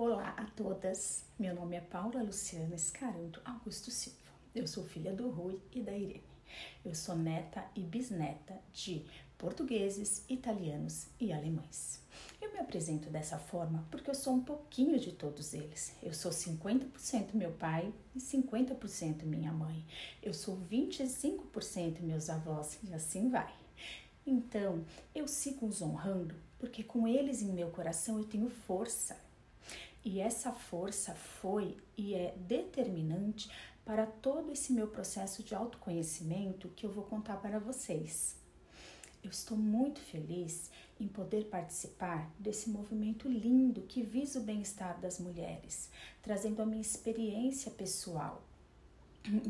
Olá a todas, meu nome é Paula Luciana Escaranto Augusto Silva. Eu sou filha do Rui e da Irene. Eu sou neta e bisneta de portugueses, italianos e alemães. Eu me apresento dessa forma porque eu sou um pouquinho de todos eles. Eu sou 50% meu pai e 50% minha mãe. Eu sou 25% meus avós e assim vai. Então, eu sigo os honrando porque com eles em meu coração eu tenho força. E essa força foi e é determinante para todo esse meu processo de autoconhecimento que eu vou contar para vocês. Eu estou muito feliz em poder participar desse movimento lindo que visa o bem-estar das mulheres, trazendo a minha experiência pessoal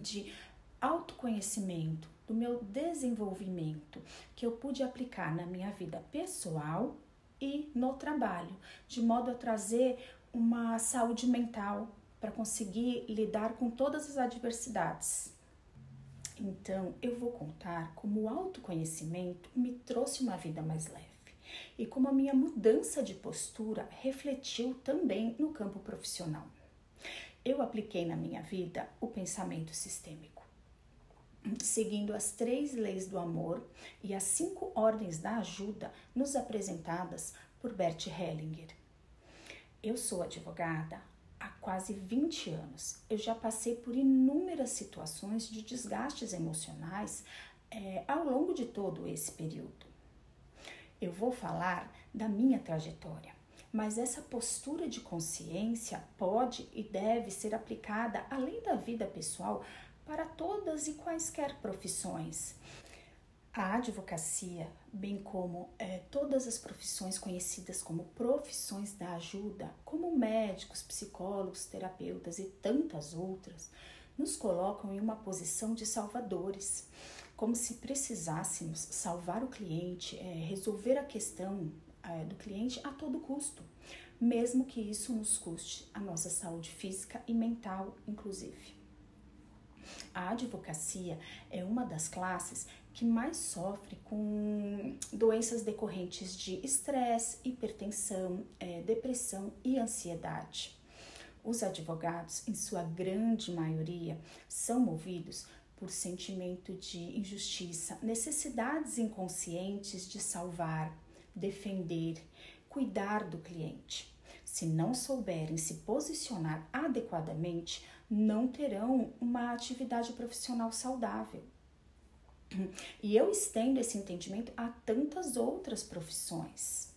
de autoconhecimento, do meu desenvolvimento que eu pude aplicar na minha vida pessoal e no trabalho, de modo a trazer uma saúde mental para conseguir lidar com todas as adversidades. Então, eu vou contar como o autoconhecimento me trouxe uma vida mais leve e como a minha mudança de postura refletiu também no campo profissional. Eu apliquei na minha vida o pensamento sistêmico, seguindo as três leis do amor e as cinco ordens da ajuda nos apresentadas por Bert Hellinger. Eu sou advogada há quase 20 anos. Eu já passei por inúmeras situações de desgastes emocionais é, ao longo de todo esse período. Eu vou falar da minha trajetória, mas essa postura de consciência pode e deve ser aplicada além da vida pessoal para todas e quaisquer profissões. A advocacia, bem como é, todas as profissões conhecidas como profissões da ajuda, como médicos, psicólogos, terapeutas e tantas outras, nos colocam em uma posição de salvadores, como se precisássemos salvar o cliente, é, resolver a questão é, do cliente a todo custo, mesmo que isso nos custe a nossa saúde física e mental, inclusive. A advocacia é uma das classes que mais sofre com doenças decorrentes de estresse, hipertensão, é, depressão e ansiedade. Os advogados, em sua grande maioria, são movidos por sentimento de injustiça, necessidades inconscientes de salvar, defender, cuidar do cliente. Se não souberem se posicionar adequadamente, não terão uma atividade profissional saudável. E eu estendo esse entendimento a tantas outras profissões.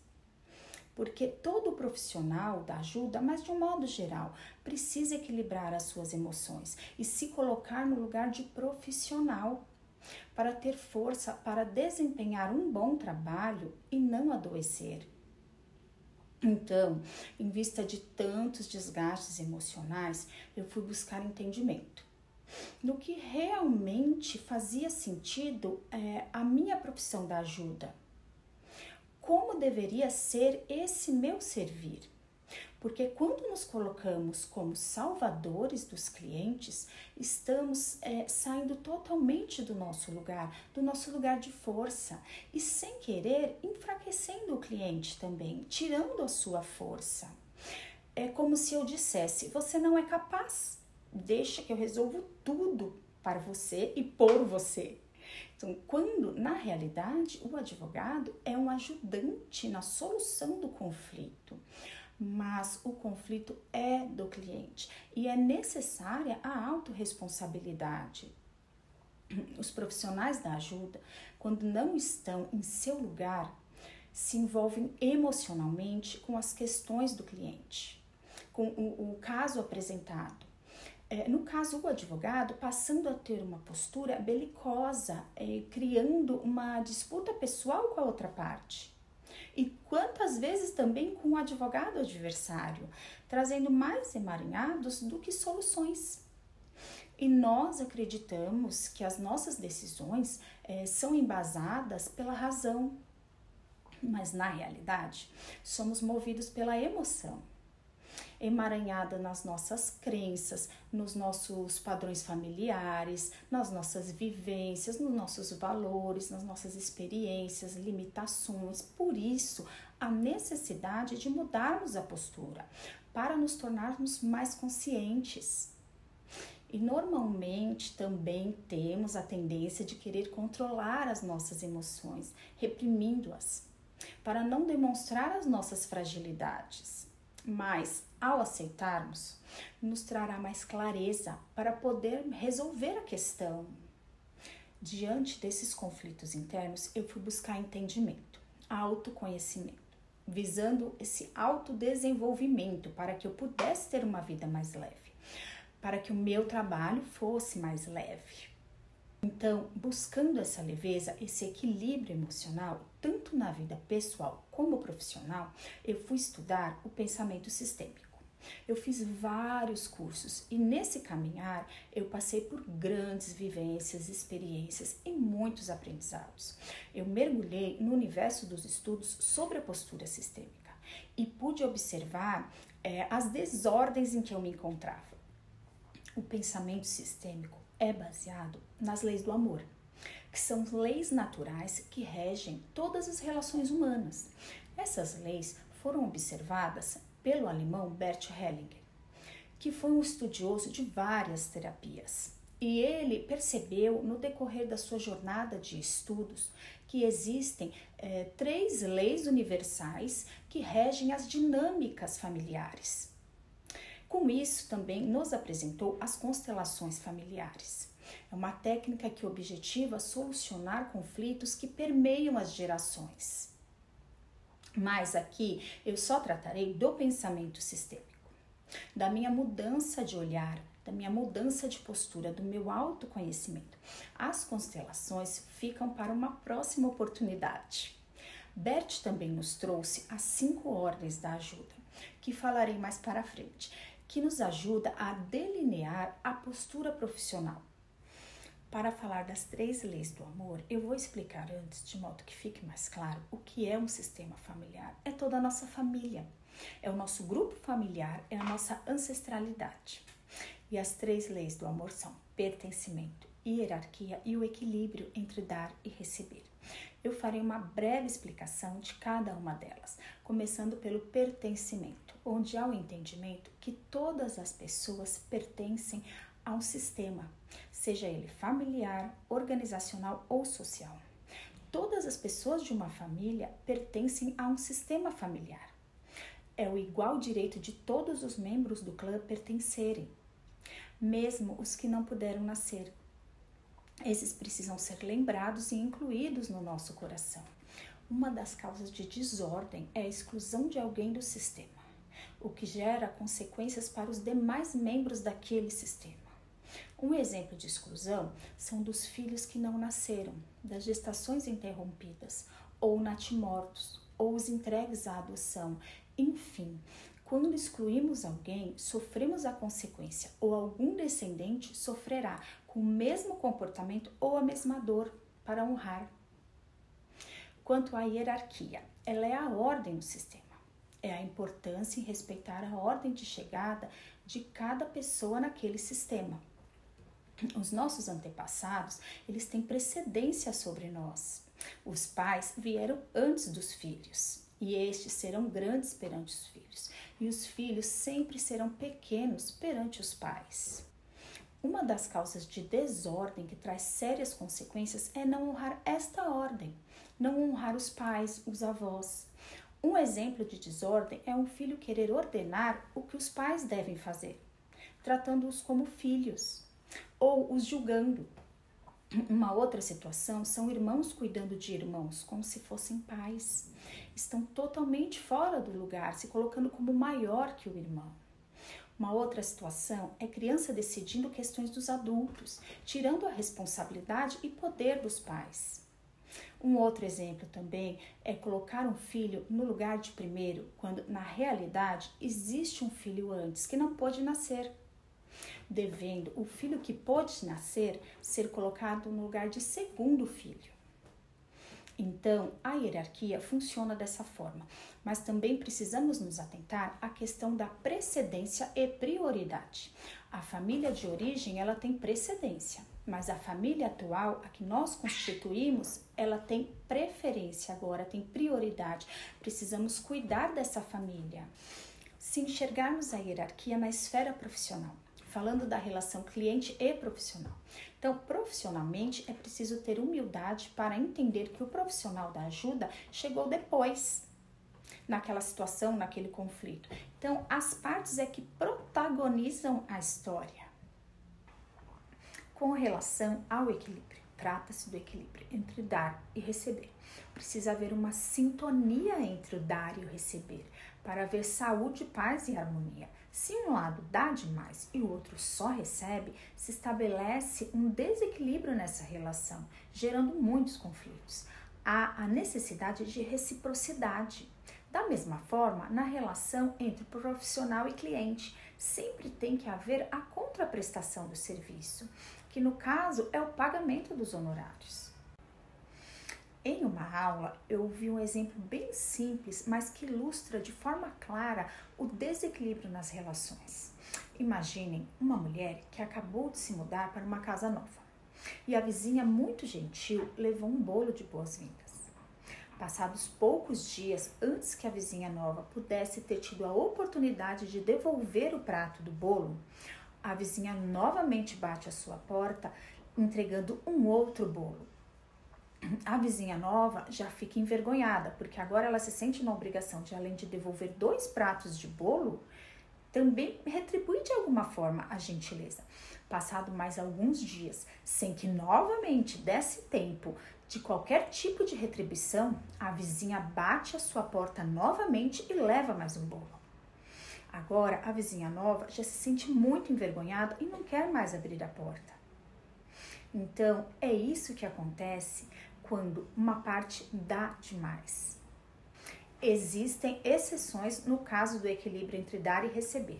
Porque todo profissional da ajuda, mas de um modo geral, precisa equilibrar as suas emoções e se colocar no lugar de profissional para ter força para desempenhar um bom trabalho e não adoecer. Então, em vista de tantos desgastes emocionais, eu fui buscar entendimento no que realmente fazia sentido é, a minha profissão da ajuda. Como deveria ser esse meu servir? Porque quando nos colocamos como salvadores dos clientes, estamos é, saindo totalmente do nosso lugar, do nosso lugar de força e sem querer enfraquecendo o cliente também, tirando a sua força. É como se eu dissesse: você não é capaz, deixa que eu resolvo tudo para você e por você. Então, quando na realidade o advogado é um ajudante na solução do conflito, mas o conflito é do cliente e é necessária a autorresponsabilidade. Os profissionais da ajuda, quando não estão em seu lugar, se envolvem emocionalmente com as questões do cliente, com o, o caso apresentado é, no caso, o advogado passando a ter uma postura belicosa, é, criando uma disputa pessoal com a outra parte. E quantas vezes também com o advogado adversário, trazendo mais emaranhados do que soluções. E nós acreditamos que as nossas decisões é, são embasadas pela razão, mas na realidade somos movidos pela emoção. Emaranhada nas nossas crenças, nos nossos padrões familiares, nas nossas vivências, nos nossos valores, nas nossas experiências, limitações. Por isso, a necessidade de mudarmos a postura para nos tornarmos mais conscientes. E normalmente também temos a tendência de querer controlar as nossas emoções, reprimindo-as, para não demonstrar as nossas fragilidades. Mas, ao aceitarmos, nos trará mais clareza para poder resolver a questão. Diante desses conflitos internos, eu fui buscar entendimento, autoconhecimento, visando esse autodesenvolvimento para que eu pudesse ter uma vida mais leve para que o meu trabalho fosse mais leve. Então, buscando essa leveza, esse equilíbrio emocional, tanto na vida pessoal como profissional, eu fui estudar o pensamento sistêmico. Eu fiz vários cursos e nesse caminhar eu passei por grandes vivências, experiências e muitos aprendizados. Eu mergulhei no universo dos estudos sobre a postura sistêmica e pude observar é, as desordens em que eu me encontrava o pensamento sistêmico é baseado nas leis do amor, que são leis naturais que regem todas as relações humanas. Essas leis foram observadas pelo alemão Bert Hellinger, que foi um estudioso de várias terapias. E ele percebeu no decorrer da sua jornada de estudos que existem é, três leis universais que regem as dinâmicas familiares. Com isso, também nos apresentou as constelações familiares. É uma técnica que objetiva solucionar conflitos que permeiam as gerações. Mas aqui eu só tratarei do pensamento sistêmico, da minha mudança de olhar, da minha mudança de postura, do meu autoconhecimento. As constelações ficam para uma próxima oportunidade. Bert também nos trouxe as cinco ordens da ajuda, que falarei mais para frente que nos ajuda a delinear a postura profissional. Para falar das três leis do amor, eu vou explicar antes, de modo que fique mais claro, o que é um sistema familiar. É toda a nossa família, é o nosso grupo familiar, é a nossa ancestralidade. E as três leis do amor são pertencimento, hierarquia e o equilíbrio entre dar e receber. Eu farei uma breve explicação de cada uma delas, começando pelo pertencimento onde há o entendimento que todas as pessoas pertencem a um sistema, seja ele familiar, organizacional ou social. Todas as pessoas de uma família pertencem a um sistema familiar. É o igual direito de todos os membros do clã pertencerem, mesmo os que não puderam nascer. Esses precisam ser lembrados e incluídos no nosso coração. Uma das causas de desordem é a exclusão de alguém do sistema o que gera consequências para os demais membros daquele sistema. Um exemplo de exclusão são dos filhos que não nasceram, das gestações interrompidas, ou natimortos, ou os entregues à adoção. Enfim, quando excluímos alguém, sofremos a consequência, ou algum descendente sofrerá com o mesmo comportamento ou a mesma dor para honrar. Quanto à hierarquia, ela é a ordem do sistema é a importância em respeitar a ordem de chegada de cada pessoa naquele sistema. Os nossos antepassados, eles têm precedência sobre nós. Os pais vieram antes dos filhos, e estes serão grandes perante os filhos, e os filhos sempre serão pequenos perante os pais. Uma das causas de desordem que traz sérias consequências é não honrar esta ordem, não honrar os pais, os avós, um exemplo de desordem é um filho querer ordenar o que os pais devem fazer, tratando-os como filhos ou os julgando. Uma outra situação são irmãos cuidando de irmãos como se fossem pais. Estão totalmente fora do lugar, se colocando como maior que o irmão. Uma outra situação é criança decidindo questões dos adultos, tirando a responsabilidade e poder dos pais. Um outro exemplo também é colocar um filho no lugar de primeiro, quando na realidade existe um filho antes que não pôde nascer, devendo o filho que pôde nascer ser colocado no lugar de segundo filho. Então, a hierarquia funciona dessa forma, mas também precisamos nos atentar à questão da precedência e prioridade. A família de origem, ela tem precedência, mas a família atual, a que nós constituímos, ela tem preferência agora, tem prioridade. Precisamos cuidar dessa família. Se enxergarmos a hierarquia na esfera profissional, falando da relação cliente e profissional. Então, profissionalmente, é preciso ter humildade para entender que o profissional da ajuda chegou depois naquela situação, naquele conflito. Então, as partes é que protagonizam a história. Com relação ao equilíbrio, trata-se do equilíbrio entre dar e receber. Precisa haver uma sintonia entre o dar e o receber para haver saúde, paz e harmonia. Se um lado dá demais e o outro só recebe, se estabelece um desequilíbrio nessa relação, gerando muitos conflitos. Há a necessidade de reciprocidade. Da mesma forma, na relação entre profissional e cliente, sempre tem que haver a contraprestação do serviço, que no caso é o pagamento dos honorários. Em uma aula, eu vi um exemplo bem simples, mas que ilustra de forma clara o desequilíbrio nas relações. Imaginem uma mulher que acabou de se mudar para uma casa nova e a vizinha, muito gentil, levou um bolo de boas-vindas. Passados poucos dias antes que a vizinha nova pudesse ter tido a oportunidade de devolver o prato do bolo, a vizinha novamente bate à sua porta, entregando um outro bolo a vizinha nova já fica envergonhada, porque agora ela se sente na obrigação de, além de devolver dois pratos de bolo, também retribuir de alguma forma a gentileza. Passado mais alguns dias, sem que novamente desse tempo de qualquer tipo de retribuição, a vizinha bate a sua porta novamente e leva mais um bolo. Agora, a vizinha nova já se sente muito envergonhada e não quer mais abrir a porta. Então, é isso que acontece quando uma parte dá demais. Existem exceções no caso do equilíbrio entre dar e receber.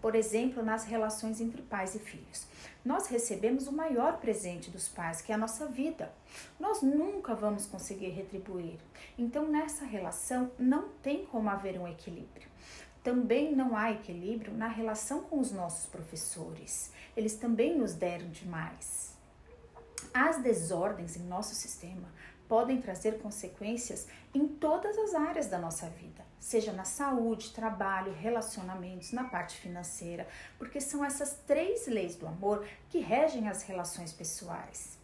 Por exemplo, nas relações entre pais e filhos. Nós recebemos o maior presente dos pais, que é a nossa vida. Nós nunca vamos conseguir retribuir. Então, nessa relação, não tem como haver um equilíbrio. Também não há equilíbrio na relação com os nossos professores. Eles também nos deram demais. As desordens em nosso sistema podem trazer consequências em todas as áreas da nossa vida, seja na saúde, trabalho, relacionamentos, na parte financeira, porque são essas três leis do amor que regem as relações pessoais.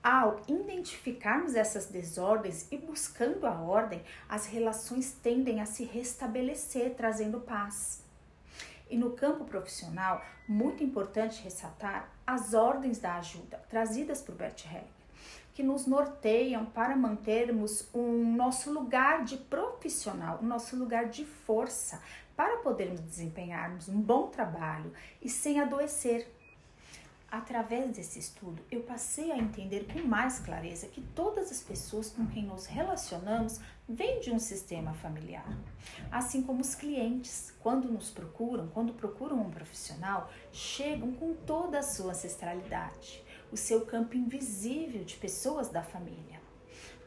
Ao identificarmos essas desordens e buscando a ordem, as relações tendem a se restabelecer, trazendo paz. E no campo profissional, muito importante ressaltar as ordens da ajuda trazidas por Bert Hellinger, que nos norteiam para mantermos um nosso lugar de profissional, o nosso lugar de força, para podermos desempenharmos um bom trabalho e sem adoecer, Através desse estudo, eu passei a entender com mais clareza que todas as pessoas com quem nos relacionamos vêm de um sistema familiar. Assim como os clientes, quando nos procuram, quando procuram um profissional, chegam com toda a sua ancestralidade, o seu campo invisível de pessoas da família,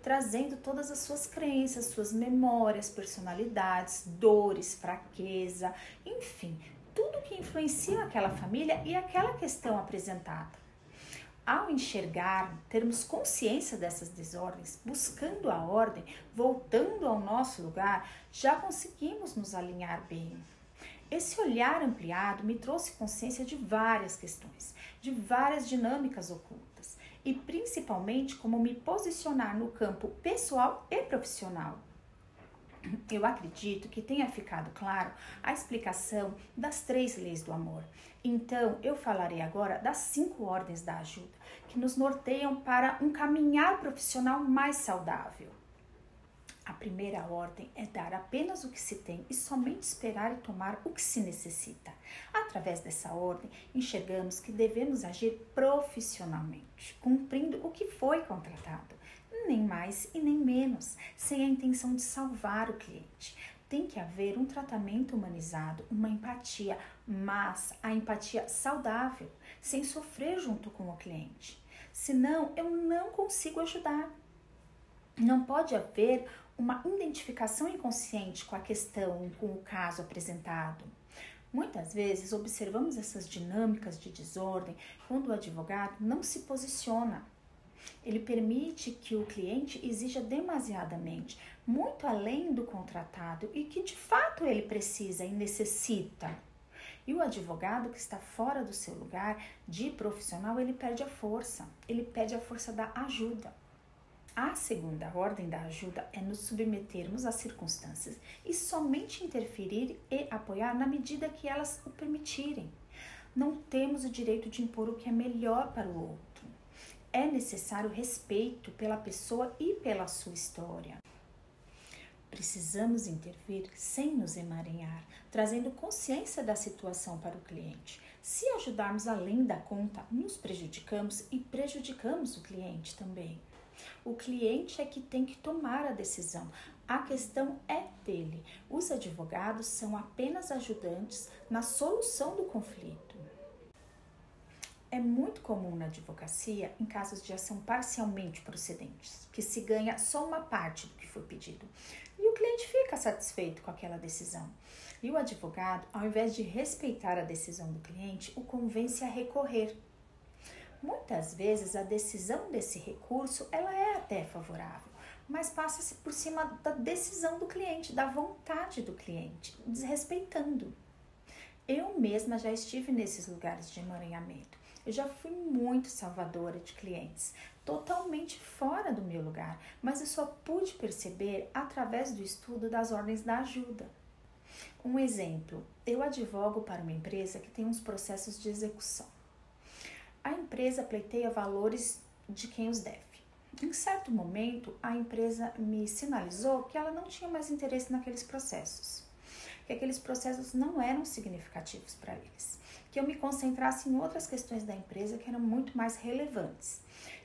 trazendo todas as suas crenças, suas memórias, personalidades, dores, fraqueza, enfim, tudo que influencia aquela família e aquela questão apresentada. Ao enxergar, termos consciência dessas desordens, buscando a ordem, voltando ao nosso lugar, já conseguimos nos alinhar bem. Esse olhar ampliado me trouxe consciência de várias questões, de várias dinâmicas ocultas e principalmente como me posicionar no campo pessoal e profissional eu acredito que tenha ficado claro a explicação das três leis do amor. Então, eu falarei agora das cinco ordens da ajuda, que nos norteiam para um caminhar profissional mais saudável. A primeira ordem é dar apenas o que se tem e somente esperar e tomar o que se necessita. Através dessa ordem, enxergamos que devemos agir profissionalmente, cumprindo o que foi contratado nem mais e nem menos, sem a intenção de salvar o cliente. Tem que haver um tratamento humanizado, uma empatia, mas a empatia saudável, sem sofrer junto com o cliente. Senão, eu não consigo ajudar. Não pode haver uma identificação inconsciente com a questão, com o caso apresentado. Muitas vezes observamos essas dinâmicas de desordem quando o advogado não se posiciona. Ele permite que o cliente exija demasiadamente, muito além do contratado e que de fato ele precisa e necessita. E o advogado que está fora do seu lugar de profissional, ele perde a força, ele pede a força da ajuda. A segunda ordem da ajuda é nos submetermos às circunstâncias e somente interferir e apoiar na medida que elas o permitirem. Não temos o direito de impor o que é melhor para o outro. É necessário respeito pela pessoa e pela sua história. Precisamos intervir sem nos emaranhar, trazendo consciência da situação para o cliente. Se ajudarmos além da conta, nos prejudicamos e prejudicamos o cliente também. O cliente é que tem que tomar a decisão. A questão é dele. Os advogados são apenas ajudantes na solução do conflito. É muito comum na advocacia, em casos de ação parcialmente procedentes, que se ganha só uma parte do que foi pedido e o cliente fica satisfeito com aquela decisão. E o advogado, ao invés de respeitar a decisão do cliente, o convence a recorrer Muitas vezes a decisão desse recurso ela é até favorável, mas passa-se por cima da decisão do cliente, da vontade do cliente, desrespeitando. Eu mesma já estive nesses lugares de emaranhamento. Eu já fui muito salvadora de clientes, totalmente fora do meu lugar, mas eu só pude perceber através do estudo das ordens da ajuda. Um exemplo, eu advogo para uma empresa que tem uns processos de execução a empresa pleiteia valores de quem os deve. Em certo momento, a empresa me sinalizou que ela não tinha mais interesse naqueles processos, que aqueles processos não eram significativos para eles, que eu me concentrasse em outras questões da empresa que eram muito mais relevantes.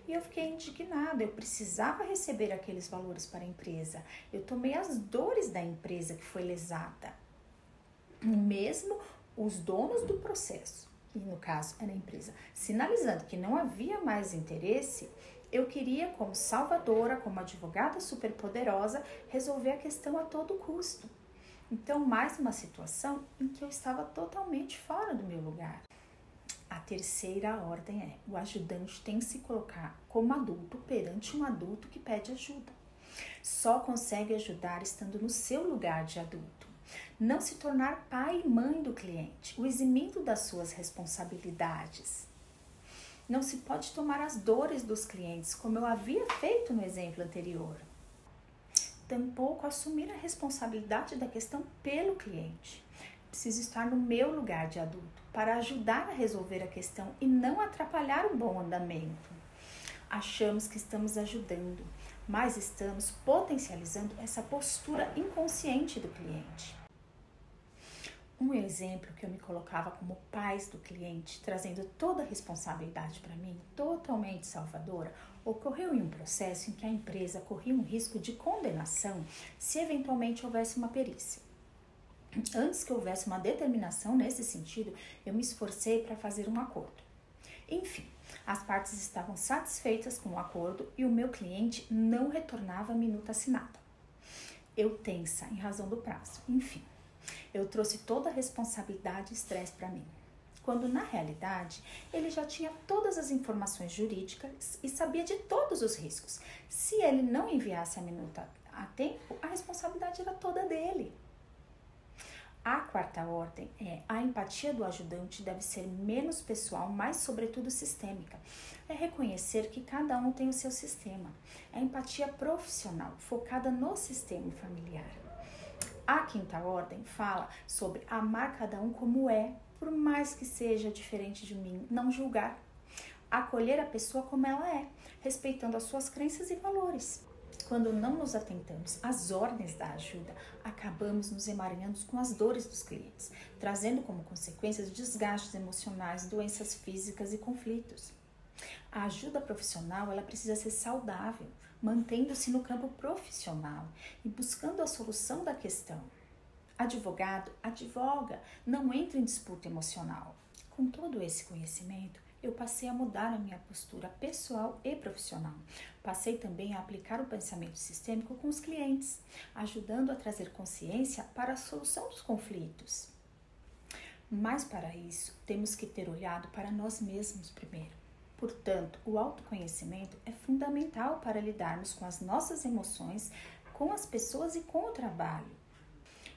E eu fiquei indignada, eu precisava receber aqueles valores para a empresa. Eu tomei as dores da empresa que foi lesada, mesmo os donos do processo que no caso era a empresa, sinalizando que não havia mais interesse, eu queria, como salvadora, como advogada superpoderosa, resolver a questão a todo custo. Então, mais uma situação em que eu estava totalmente fora do meu lugar. A terceira ordem é: o ajudante tem que se colocar como adulto perante um adulto que pede ajuda. Só consegue ajudar estando no seu lugar de adulto não se tornar pai e mãe do cliente, o eximindo das suas responsabilidades. Não se pode tomar as dores dos clientes, como eu havia feito no exemplo anterior. Tampouco assumir a responsabilidade da questão pelo cliente. Preciso estar no meu lugar de adulto para ajudar a resolver a questão e não atrapalhar o bom andamento. Achamos que estamos ajudando, mas estamos potencializando essa postura inconsciente do cliente. Um exemplo que eu me colocava como paz do cliente, trazendo toda a responsabilidade para mim, totalmente salvadora, ocorreu em um processo em que a empresa corria um risco de condenação se eventualmente houvesse uma perícia. Antes que houvesse uma determinação nesse sentido, eu me esforcei para fazer um acordo. Enfim, as partes estavam satisfeitas com o acordo e o meu cliente não retornava a minuta assinada. Eu tensa em razão do prazo. Enfim, eu trouxe toda a responsabilidade e estresse para mim. Quando na realidade ele já tinha todas as informações jurídicas e sabia de todos os riscos. Se ele não enviasse a minuta a tempo, a responsabilidade era toda dele. A quarta ordem é a empatia do ajudante deve ser menos pessoal, mas sobretudo sistêmica. É reconhecer que cada um tem o seu sistema. É empatia profissional, focada no sistema familiar. A quinta ordem fala sobre amar cada um como é, por mais que seja diferente de mim, não julgar. Acolher a pessoa como ela é, respeitando as suas crenças e valores. Quando não nos atentamos às ordens da ajuda, acabamos nos emaranhando com as dores dos clientes, trazendo como consequências desgastes emocionais, doenças físicas e conflitos. A ajuda profissional ela precisa ser saudável, mantendo-se no campo profissional e buscando a solução da questão. Advogado advoga, não entra em disputa emocional. Com todo esse conhecimento, eu passei a mudar a minha postura pessoal e profissional. Passei também a aplicar o pensamento sistêmico com os clientes, ajudando a trazer consciência para a solução dos conflitos. Mas para isso, temos que ter olhado para nós mesmos primeiro. Portanto, o autoconhecimento é fundamental para lidarmos com as nossas emoções, com as pessoas e com o trabalho.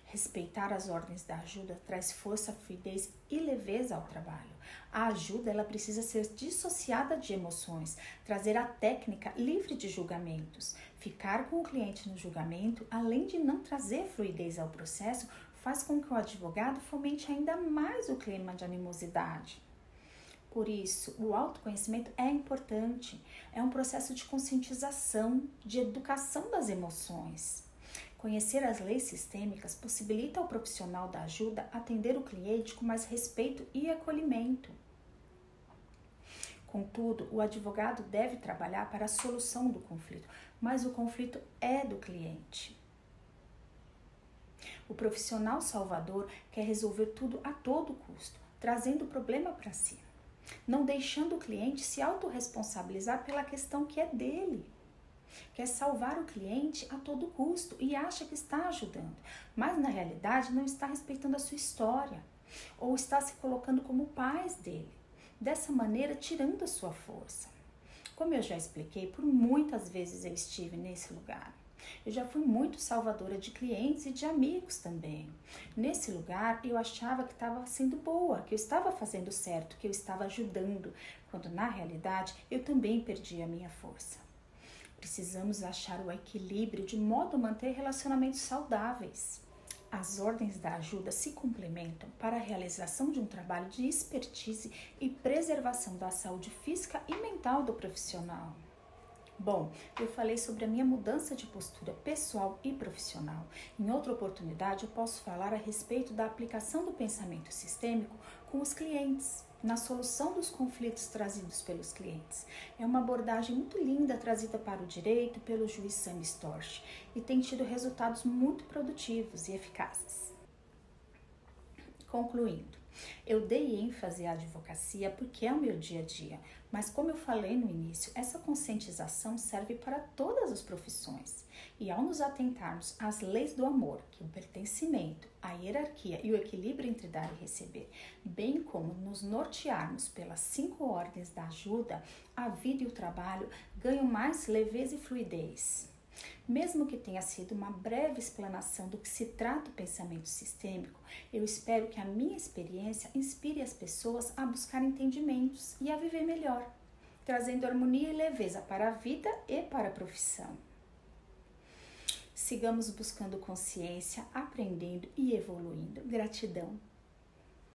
Respeitar as ordens da ajuda traz força, fluidez e leveza ao trabalho. A ajuda ela precisa ser dissociada de emoções, trazer a técnica livre de julgamentos. Ficar com o cliente no julgamento, além de não trazer fluidez ao processo, faz com que o advogado fomente ainda mais o clima de animosidade. Por isso, o autoconhecimento é importante. É um processo de conscientização, de educação das emoções. Conhecer as leis sistêmicas possibilita ao profissional da ajuda atender o cliente com mais respeito e acolhimento. Contudo, o advogado deve trabalhar para a solução do conflito, mas o conflito é do cliente. O profissional salvador quer resolver tudo a todo custo, trazendo o problema para si, não deixando o cliente se autorresponsabilizar pela questão que é dele quer salvar o cliente a todo custo e acha que está ajudando, mas na realidade não está respeitando a sua história ou está se colocando como pais dele, dessa maneira tirando a sua força. Como eu já expliquei, por muitas vezes eu estive nesse lugar. Eu já fui muito salvadora de clientes e de amigos também. Nesse lugar, eu achava que estava sendo boa, que eu estava fazendo certo, que eu estava ajudando, quando na realidade eu também perdi a minha força. Precisamos achar o equilíbrio de modo a manter relacionamentos saudáveis. As ordens da ajuda se complementam para a realização de um trabalho de expertise e preservação da saúde física e mental do profissional. Bom, eu falei sobre a minha mudança de postura pessoal e profissional. Em outra oportunidade, eu posso falar a respeito da aplicação do pensamento sistêmico com os clientes na solução dos conflitos trazidos pelos clientes. É uma abordagem muito linda trazida para o direito pelo juiz Sam Storch e tem tido resultados muito produtivos e eficazes. Concluindo, eu dei ênfase à advocacia porque é o meu dia a dia, mas como eu falei no início, essa conscientização serve para todas as profissões. E ao nos atentarmos às leis do amor, que é o pertencimento, a hierarquia e o equilíbrio entre dar e receber, bem como nos nortearmos pelas cinco ordens da ajuda, a vida e o trabalho ganham mais leveza e fluidez. Mesmo que tenha sido uma breve explanação do que se trata o pensamento sistêmico, eu espero que a minha experiência inspire as pessoas a buscar entendimentos e a viver melhor, trazendo harmonia e leveza para a vida e para a profissão. Sigamos buscando consciência, aprendendo e evoluindo. Gratidão.